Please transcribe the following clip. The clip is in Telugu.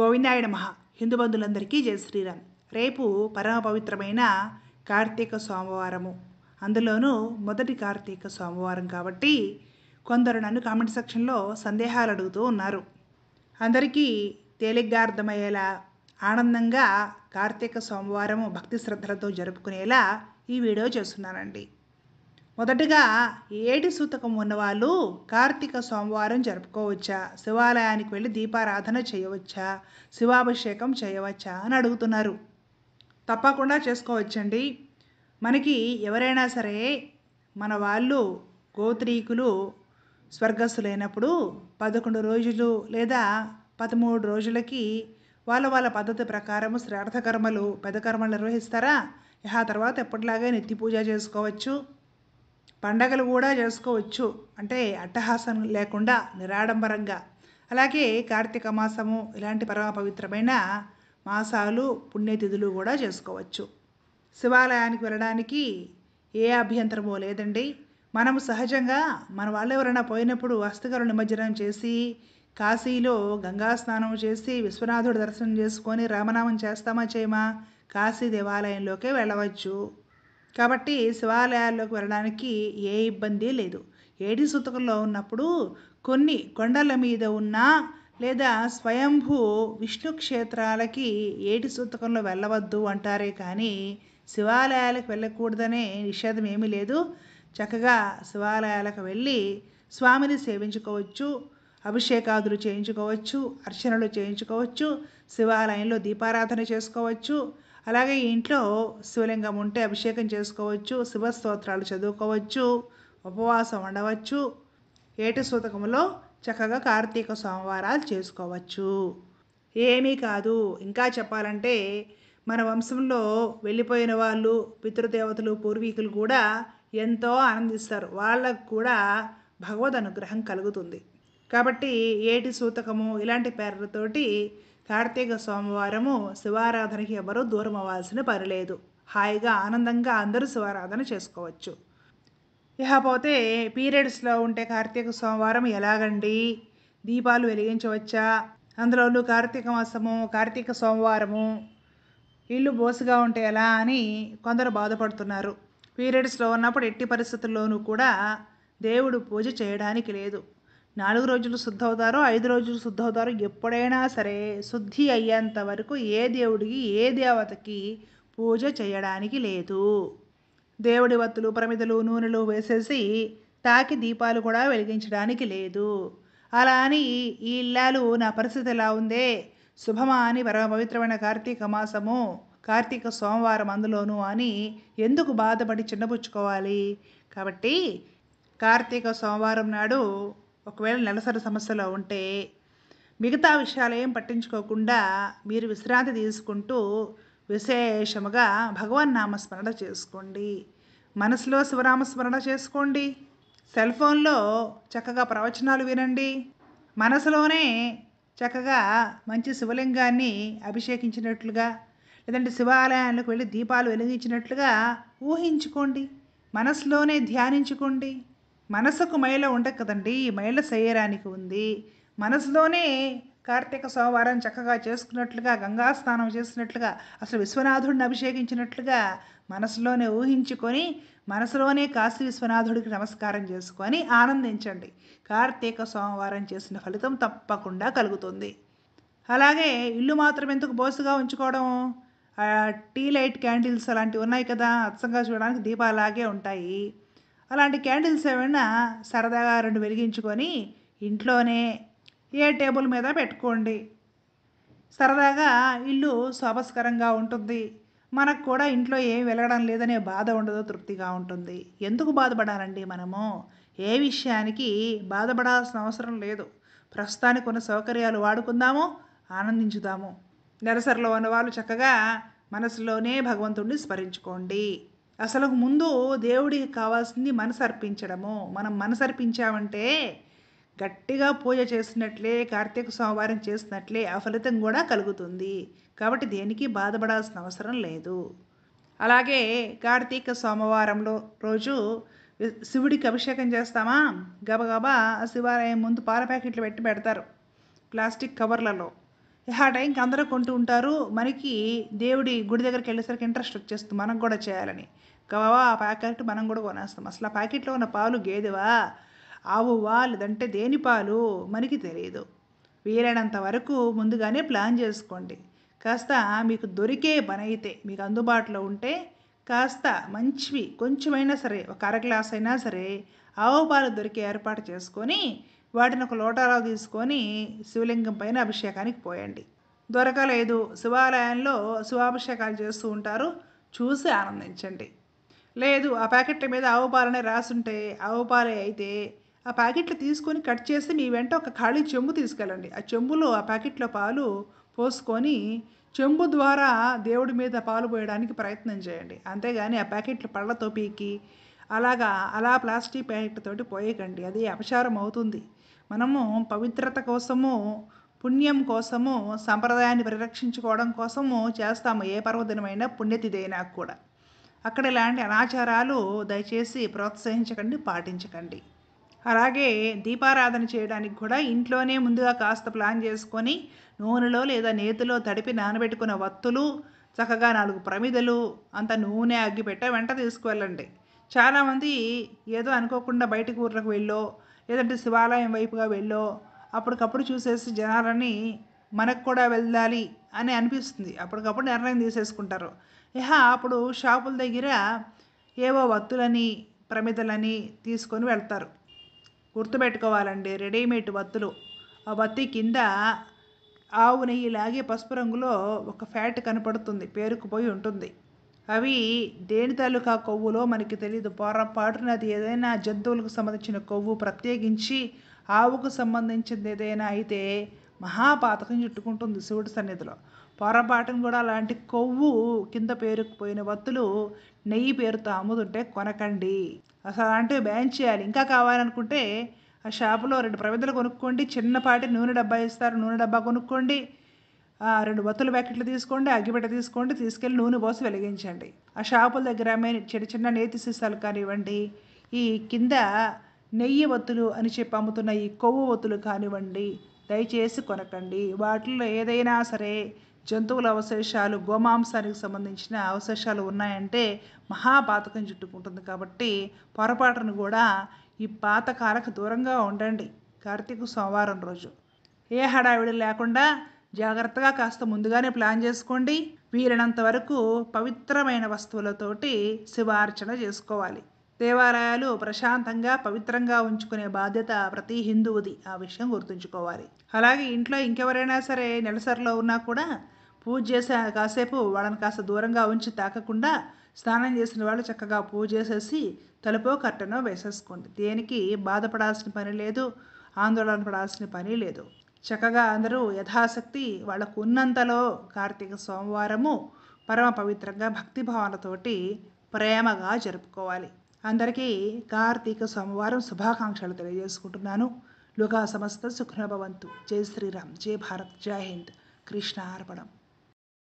గోవిందాయ నమ. హిందూ బంధువులందరికీ జయ శ్రీరామ్. రేపు పరమ పవిత్రమైన కార్తీక సోమవారము. అందులోనూ మొదటి కార్తీక సోమవారం కాబట్టి కొందరు నన్ను కామెంట్ సెక్షన్లో సందేహాలు అడుగుతూ ఉన్నారు. అందరికీ తేలిగ్గా అర్థమయ్యేలా ఆనందంగా కార్తీక సోమవారము భక్తి శ్రద్ధలతో జరుపుకునేలా ఈ వీడియో చేస్తున్నానండి. మొదటగా ఏటి సూతకం ఉన్నవాళ్ళు కార్తీక సోమవారం జరుపుకోవచ్చా? శివాలయానికి వెళ్ళి దీపారాధన చేయవచ్చా? శివాభిషేకం చేయవచ్చా? అని అడుగుతున్నారు. తప్పకుండా చేసుకోవచ్చండి. మనకి ఎవరైనా సరే మన వాళ్ళు గోత్రీకులు స్వర్గస్థులైనప్పుడు పదకొండు రోజులు లేదా పదమూడు రోజులకి వాళ్ళ వాళ్ళ పద్ధతి ప్రకారం శ్రార్థకర్మలు పెద్ద కర్మలు నిర్వహిస్తారా? ఆ తర్వాత ఎప్పటిలాగే నిత్య పూజ చేసుకోవచ్చు. పండగలు కూడా చేసుకోవచ్చు. అంటే అట్టహాసం లేకుండా నిరాడంబరంగా. అలాగే కార్తీక మాసము ఇలాంటి పరమ పవిత్రమైన మాసాలు పుణ్యతిథులు కూడా చేసుకోవచ్చు. శివాలయానికి వెళ్ళడానికి ఏ అభ్యంతరమో లేదండి. మనము సహజంగా మన వాళ్ళు ఎవరైనా పోయినప్పుడు అస్థికలు నిమజ్జనం చేసి కాశీలో గంగా స్నానం చేసి విశ్వనాథుడు దర్శనం చేసుకొని రామనామం చేస్తామా చేయమా? కాశీ దేవాలయంలోకే వెళ్ళవచ్చు. కాబట్టి శివాలయాల్లోకి వెళ్ళడానికి ఏ ఇబ్బంది లేదు. ఏడి సుతకంలో ఉన్నప్పుడు కొన్ని కొండల మీద ఉన్న లేదా స్వయంభూ విష్ణు క్షేత్రాలకి ఏటి సూతకంలో వెళ్ళవద్దు అంటారే కానీ శివాలయాలకు వెళ్ళకూడదనే నిషేధం ఏమీ లేదు. చక్కగా శివాలయాలకు వెళ్ళి స్వామిని సేవించుకోవచ్చు అభిషేకాదులు చేయించుకోవచ్చు అర్చనలు చేయించుకోవచ్చు శివాలయంలో దీపారాధన చేసుకోవచ్చు అలాగే ఇంట్లో శివలింగం ఉంటే అభిషేకం చేసుకోవచ్చు శివస్తోత్రాలు చదువుకోవచ్చు ఉపవాసం ఉండవచ్చు ఏటి సూతకములో చక్కగా కార్తీక సోమవారాలు చేసుకోవచ్చు. ఏమీ కాదు. ఇంకా చెప్పాలంటే మన వంశంలో వెళ్ళిపోయిన వాళ్ళు పితృదేవతలు పూర్వీకులు కూడా ఎంతో ఆనందిస్తారు. వాళ్ళకు కూడా భగవద్ అనుగ్రహం కలుగుతుంది. కాబట్టి ఏటి సూతకము ఇలాంటి పేర్లతోటి కార్తీక సోమవారము శివారాధనకి ఎవరూ దూరం అవ్వాల్సిన పనిలేదు హాయిగా ఆనందంగా అందరూ శివారాధన చేసుకోవచ్చు. ఇకపోతే పీరియడ్స్లో ఉంటే కార్తీక సోమవారం ఎలాగండి? దీపాలు వెలిగించవచ్చా? అందులోనూ కార్తీక మాసము కార్తీక సోమవారము ఇల్లు బోసుగా ఉంటే ఎలా అని కొందరు బాధపడుతున్నారు. పీరియడ్స్లో ఉన్నప్పుడు ఎట్టి పరిస్థితుల్లోనూ కూడా దేవుడు పూజ చేయడానికి లేదు. నాలుగు రోజులు శుద్ధవుతారో ఐదు రోజులు శుద్ధవుతారో ఎప్పుడైనా సరే శుద్ధి అయ్యేంత వరకు ఏ దేవుడికి ఏ దేవతకి పూజ చేయడానికి లేదు. దేవుడి వత్తులు ప్రమిదలు నూనెలు వేసేసి తాకి దీపాలు కూడా వెలిగించడానికి లేదు. అలా అని ఈ ఇల్లాలు నా పరిస్థితి ఎలా ఉందే? శుభమా అని పరమ పవిత్రమైన కార్తీక మాసము కార్తీక సోమవారం అందులోను అని ఎందుకు బాధపడి చిన్నపుచ్చుకోవాలి? కాబట్టి కార్తీక సోమవారం నాడు ఒకవేళ నెలసరి సమస్యలో ఉంటే మిగతా విషయాలు ఏం పట్టించుకోకుండా మీరు విశ్రాంతి తీసుకుంటూ విశేషముగా భగవన్ నామస్మరణ చేసుకోండి. మనసులో శివనామస్మరణ చేసుకోండి. సెల్ ఫోన్లో చక్కగా ప్రవచనాలు వినండి. మనసులోనే చక్కగా మంచి శివలింగాన్ని అభిషేకించినట్లుగా లేదంటే శివాలయాలకు వెళ్ళి దీపాలు వెలిగించినట్లుగా ఊహించుకోండి. మనసులోనే ధ్యానించుకోండి. మనసుకు మైల ఉండదు కదండి మైల శరీరానికి ఉంది. మనసులోనే కార్తీక సోమవారం చక్కగా చేసుకున్నట్లుగా గంగా స్నానం చేసినట్లుగా అసలు విశ్వనాథుడిని అభిషేకించినట్లుగా మనసులోనే ఊహించుకొని మనసులోనే కాశీ విశ్వనాథుడికి నమస్కారం చేసుకొని ఆనందించండి. కార్తీక సోమవారం చేసిన ఫలితం తప్పకుండా కలుగుతుంది. అలాగే ఇల్లు మాత్రం ఎందుకు బోసుగా ఉంచుకోవడం? టీ లైట్ క్యాండిల్స్ అలాంటివి ఉన్నాయి కదా అచ్చంగా చూడడానికి దీపాలాగే ఉంటాయి. అలాంటి క్యాండిల్స్ ఏమైనా సరదాగా రెండు వెలిగించుకొని ఇంట్లోనే ఏ టేబుల్ మీద పెట్టుకోండి. సరదాగా ఇల్లు శోభస్కరంగా ఉంటుంది. మనకు కూడా ఇంట్లో ఏం వెలగడం లేదనే బాధ ఉండదు తృప్తిగా ఉంటుంది. ఎందుకు బాధపడాలండి మనము? ఏ విషయానికి బాధపడాల్సిన అవసరం లేదు. ప్రస్తుతానికి ఉన్న సౌకర్యాలు వాడుకుందాము ఆనందించుదాము. నెలసరిలో ఉన్న వాళ్ళు చక్కగా మనసులోనే భగవంతుడిని స్మరించుకోండి. అసలు ముందు దేవుడికి కావాల్సింది మనసు అర్పించడము మనం మనసు అర్పించామంటే గట్టిగా పూజ చేసినట్లే కార్తీక సోమవారం చేసినట్లే ఆ ఫలితం కూడా కలుగుతుంది. కాబట్టి దేనికి బాధపడాల్సిన అవసరం లేదు. అలాగే కార్తీక సోమవారంలో రోజు శివుడికి అభిషేకం చేస్తామా? గబగబా శివాలయం ముందు పాల ప్యాకెట్లు పెట్టి పెడతారు. ప్లాస్టిక్ కవర్లలో. ఆ టైంకి అందరూ కొంటూ ఉంటారు. మనకి దేవుడి గుడి దగ్గరికి వెళ్ళేసరికి ఇంట్రెస్ట్ వచ్చేస్తుంది. మనం కూడా చేయాలని. గవా ఆ ప్యాకెట్ మనం కూడా కొనేస్తాం. అసలు ఆ ప్యాకెట్లో ఉన్న పాలు గేదెవా? ఆవువా లేదంటే దేని పాలు? మనకి తెలియదు వీలైనంత వరకు ముందుగానే ప్లాన్ చేసుకోండి. కాస్త మీకు దొరికే పని అయితే మీకు అందుబాటులో ఉంటే కాస్త మంచివి కొంచెమైనా సరే ఒక అర గ్లాస్ అయినా సరే ఆవు పాలు దొరికే ఏర్పాటు చేసుకొని వాటిని ఒక లోటాలో తీసుకొని శివలింగం పైన అభిషేకానికి పోయండి. దొరకలేదు శివాలయంలో శివాభిషేకాలు చేస్తూ ఉంటారు చూసి ఆనందించండి. లేదు ఆ ప్యాకెట్ల మీద ఆవు పాలనే రాసుంటే ఆవు పాలే అయితే ఆ ప్యాకెట్లు తీసుకొని కట్ చేసి మీ వెంట ఒక ఖాళీ చెంబు తీసుకెళ్ళండి. ఆ చెంబులో ఆ ప్యాకెట్లో పాలు పోసుకొని చెంబు ద్వారా దేవుడి మీద పాలు పోయడానికి ప్రయత్నం చేయండి. అంతేగాని ఆ ప్యాకెట్లు పళ్ళతో పీకి అలాగా అలా ప్లాస్టిక్ ప్యాకెట్ తోటి పోయకండి. అది అపచారం అవుతుంది. మనము పవిత్రత కోసము పుణ్యం కోసము సంప్రదాయాన్ని పరిరక్షించుకోవడం కోసము చేస్తాము ఏ పర్వదినమైనా పుణ్యతిథైనా కూడా. అక్కడ ఇలాంటి అనాచారాలు దయచేసి ప్రోత్సహించకండి పాటించకండి. అలాగే దీపారాధన చేయడానికి కూడా ఇంట్లోనే ముందుగా కాస్త ప్లాన్ చేసుకొని నూనెలో లేదా నేతిలో తడిపి నానబెట్టుకున్న వత్తులు చక్కగా నాలుగు ప్రమిదలు అంత నూనె అగ్గిపెట్ట వెంట తీసుకువెళ్ళండి. చాలామంది ఏదో అనుకోకుండా బయటకు ఊర్లకు వెళ్ళో లేదంటే శివాలయం వైపుగా వెళ్ళో అప్పటికప్పుడు చూసేసి జనాలని మనకు కూడా వెళ్ళాలి అని అనిపిస్తుంది. అప్పటికప్పుడు నిర్ణయం తీసేసుకుంటారు. ఇహ అప్పుడు షాపుల దగ్గర ఏవో వత్తులని ప్రమిదలని తీసుకొని వెళ్తారు. గుర్తుపెట్టుకోవాలండి రెడీమేడ్ వత్తులు. ఆ వత్తి కింద ఆవు నెయ్యి లాగే పసుపు రంగులో ఒక ఫ్యాట్ కనపడుతుంది పేరుకుపోయి ఉంటుంది. అవి దేని తాలూకా కొవ్వులో మనకి తెలియదు పొరపాటున అది ఏదైనా జంతువులకు సంబంధించిన కొవ్వు ప్రత్యేకించి ఆవుకు సంబంధించింది ఏదైనా అయితే మహాపాతకం చుట్టుకుంటుంది శివుడి సన్నిధిలో. పొరపాటును కూడా అలాంటి కొవ్వు కింద పేరుకుపోయిన వత్తులు నెయ్యి పేరుతో అమ్ముతుంటే కొనకండి. అసలు అలాంటివి బ్యాన్ చేయాలి. ఇంకా కావాలనుకుంటే ఆ షాపులో రెండు ప్రమిదలు కొనుక్కోండి. చిన్నపాటి నూనె డబ్బా ఇస్తారు. నూనె డబ్బా కొనుక్కోండి. రెండు వత్తుల ప్యాకెట్లు తీసుకోండి అగ్గిపెట్ట తీసుకోండి తీసుకెళ్ళి నూనె పోసి వెలిగించండి. ఆ షాపుల దగ్గర చిన్న చిన్న నేతి సీసాలు కానివ్వండి ఈ కింద నెయ్యి వత్తులు అని చెప్పి అమ్ముతున్న ఈ కొవ్వు వత్తులు కానివ్వండి దయచేసి కొనకండి. వాటిల్లో ఏదైనా సరే జంతువుల అవశేషాలు గోమాంసానికి సంబంధించిన అవశేషాలు ఉన్నాయంటే మహాపాతకం చుట్టుకుంటుంది కాబట్టి పొరపాటును కూడా ఈ పాతకాలకు దూరంగా ఉండండి. కార్తీక సోమవారం రోజు. ఏ హడావిడి లేకుండా జాగ్రత్తగా కాస్త ముందుగానే ప్లాన్ చేసుకోండి. వీలైనంత వరకు పవిత్రమైన వస్తువులతోటి శివార్చన చేసుకోవాలి. దేవాలయాలు ప్రశాంతంగా పవిత్రంగా ఉంచుకునే బాధ్యత ప్రతి హిందువుది ఆ విషయం గుర్తుంచుకోవాలి. అలాగే ఇంట్లో ఇంకెవరైనా సరే నెలసరిలో ఉన్నా కూడా పూజ చేసే కాసేపు వాళ్ళని కాస్త దూరంగా ఉంచి తాకకుండా స్నానం చేసిన వాళ్ళు చక్కగా పూజ చేసేసి తలుపో కట్టనో వేసేసుకోండి. దేనికి బాధపడాల్సిన పని లేదు ఆందోళన పడాల్సిన పని లేదు. చక్కగా అందరూ యథాశక్తి వాళ్ళకు ఉన్నంతలో కార్తీక సోమవారము పరమ పవిత్రంగా భక్తి భావనతోటి ప్రేమగా జరుపుకోవాలి. అందరికీ కార్తీక సోమవారం శుభాకాంక్షలు తెలియజేసుకుంటున్నాను. లుగా సమస్త సుఖ్నభవంతు జై శ్రీరామ్. జై భారత్. జై హింద్. కృష్ణ అర్పణం.